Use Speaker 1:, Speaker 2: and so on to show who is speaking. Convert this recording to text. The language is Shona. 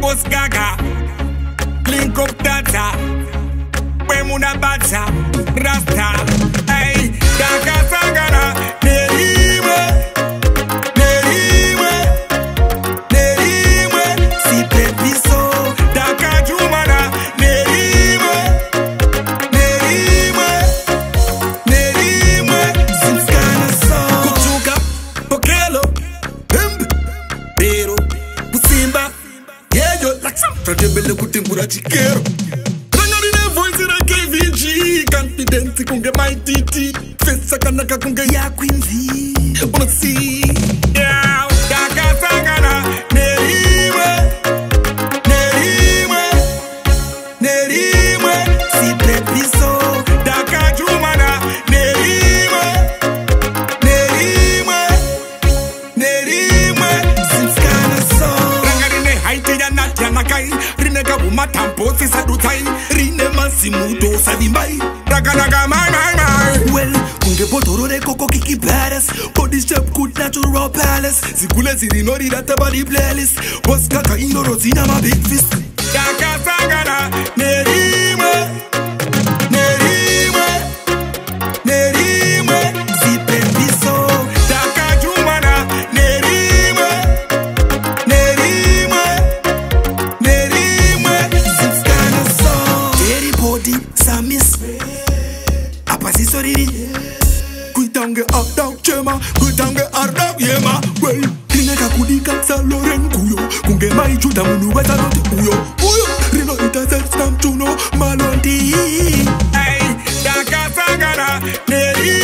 Speaker 1: bus gaga, link up una baza rasta. rakebele kuti ngura chikero vangari nevoisi rakevg confidence kunge maititi fesakanaka kunge yakwinzi unosia rakai rine kahumatambotsi sadutsai rine mazimudo savimbai rakanaka mananaiwel kunge bhodhoro rekokoki ibaras kodishepkut natural palace zigule dzirinorira tavari playlist bosikaga inyoro dzina mabigfist ziso riri kuitange arda kuchema kuitange arda kuyema wei rinoita kudika saloren kuyo kunge maijudha munhu wesaroti uyo uyo rinoita sesina mtuno malondi dakasangana neri